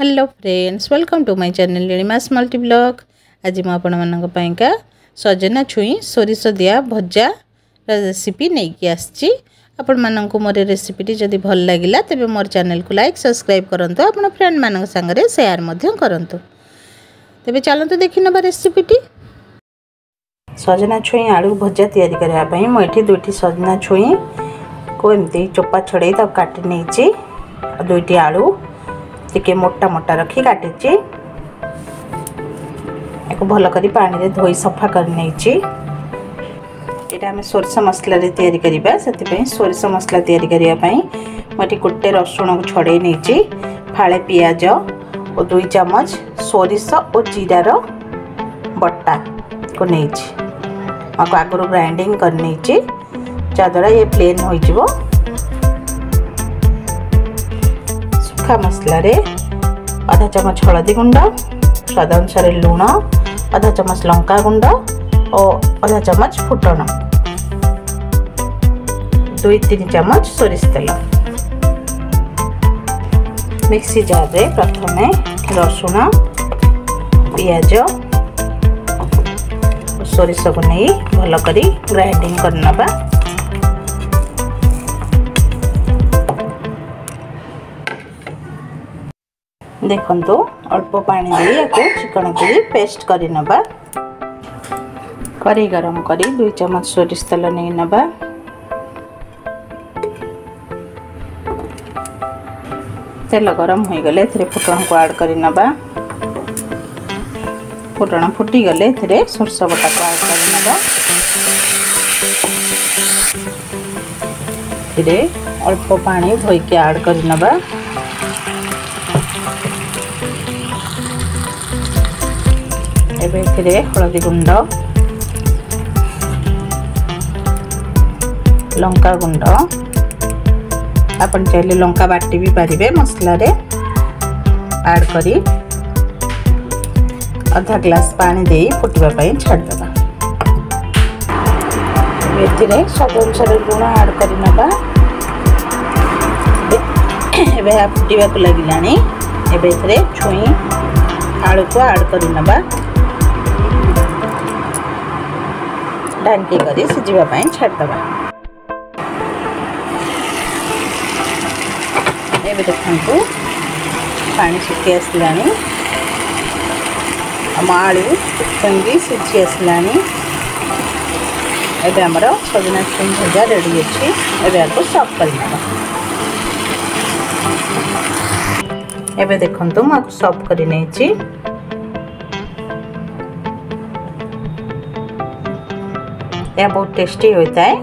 hello friends welcome to my channel ଲିଣିମାସ୍ multi blog ଆଜି ମୁଁ ଆପଣମାନଙ୍କ ପାଇଁକା ସଜନା ଛୁଇଁ ସୋରିଷ ଦିଆ ଭଜା ରେସିପି ନେଇକି ଆସିଛି ଆପଣମାନଙ୍କୁ ମୋର ରେସିପିଟି ଯଦି ଭଲ ଲାଗିଲା ତେବେ ମୋର ଚ୍ୟାନେଲ୍କୁ ଲାଇକ୍ ସବସ୍କ୍ରାଇବ୍ କରନ୍ତୁ ଆପଣ ଫ୍ରେଣ୍ଡମାନଙ୍କ ସାଙ୍ଗରେ ସେୟାର ମଧ୍ୟ କରନ୍ତୁ ତେବେ ଚାଲନ୍ତୁ ଦେଖିନେବା ରେସିପିଟି ସଜନା ଛୁଇଁ ଆଳୁ ଭଜା ତିଆରି କରିବା ପାଇଁ ମୁଁ ଏଠି ଦୁଇଟି ସଜନା ଛୁଇଁକୁ ଏମିତି ଚୋପା ଛଡ଼େଇ ତାକୁ କାଟି ନେଇଛି ଦୁଇଟି ଆଳୁ टे मोटा मोटा रख काटी भलक धोई सफा कर सोरस मसलार या सोरस मसला तायरी मुझे गोटे रसुण को छड़े नहीं फाड़े पिज और दुई चमच सोरस और जीरार बटा को नहीं आगर ग्राइंडिंग करद्वारा ये प्लेन हो କଷା ମସଲାରେ ଅଧା ଚାମଚ ହଳଦୀ ଗୁଣ୍ଡ ସ୍ୱାଦ ଅନୁସାରେ ଲୁଣ ଅଧା ଚାମଚ ଲଙ୍କା ଗୁଣ୍ଡ ଓ ଅଧା ଚାମଚ ଫୁଟଣ ଦୁଇ ତିନି ଚାମଚ ସୋରିଷ ତେଲ ମିକ୍ସି ଜାର୍ରେ ପ୍ରଥମେ ରସୁଣ ପିଆଜ ସୋରିଷକୁ ନେଇ ଭଲ କରି ଗ୍ରାଇଣ୍ଡିଂ କରିନେବା देखु अल्प पा देखिए चिकन कर पेस्ट कर कड़ी गरम कर दुई चमच सोरिष तेल नहीं ना तेल गरम हो गले फुटण को आड कर नबा फुटण फुटिगले सोरस बटा को आड कर अल्प पा धोक आड करी नबा ଏବେ ଏଥିରେ ହଳଦୀ ଗୁଣ୍ଡ ଲଙ୍କା ଗୁଣ୍ଡ ଆପଣ ଚାହିଁଲେ ଲଙ୍କା ବାଟି ବି ପାରିବେ ମସଲାରେ ଆଡ଼୍ କରି ଅଧା ଗ୍ଲାସ୍ ପାଣି ଦେଇ ଫୁଟିବା ପାଇଁ ଛାଡ଼ିଦେବା ଏଥିରେ ସ୍ୱାଦ ଅନୁସାରେ ଲୁଣ ଆଡ଼୍ କରି ନେବା ଏବେ ଏହା ଫୁଟିବାକୁ ଲାଗିଲାଣି ଏବେ ଏଥିରେ ଛୁଇଁ ଆଳୁକୁ ଆଡ଼୍ କରି ନେବା ଢାଙ୍କି କରି ସିଝିବା ପାଇଁ ଛାଡ଼ିଦେବା ଏବେ ଦେଖନ୍ତୁ ପାଣି ଶୁଖି ଆସିଲାଣି ଆମ ଆଳୁ ଚିକେନ୍ ସିଝି ଆସିଲାଣି ଏବେ ଆମର ସଜନା ଛୁଇଁ ଭଜା ରେଡ଼ି ଅଛି ଏବେ ଆକୁ ସର୍ଭ କରିନେବା ଏବେ ଦେଖନ୍ତୁ ମୁଁ ଆକୁ ସର୍ଭ କରି ନେଇଛି ଏହା ବହୁତ ଟେଷ୍ଟି ହୋଇଥାଏ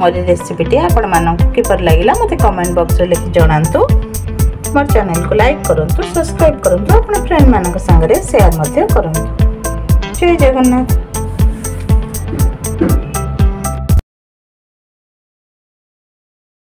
ମୋର ରେସିପିଟି ଆପଣମାନଙ୍କୁ କିପରି ଲାଗିଲା ମୋତେ କମେଣ୍ଟ ବକ୍ସରେ ଲେଖି ଜଣାନ୍ତୁ ମୋର ଚ୍ୟାନେଲକୁ ଲାଇକ୍ କରନ୍ତୁ ସବସ୍କ୍ରାଇବ୍ କରନ୍ତୁ ଆପଣ ଫ୍ରେଣ୍ଡମାନଙ୍କ ସାଙ୍ଗରେ ସେୟାର ମଧ୍ୟ କରନ୍ତୁ ଜୟ ଜଗନ୍ନାଥ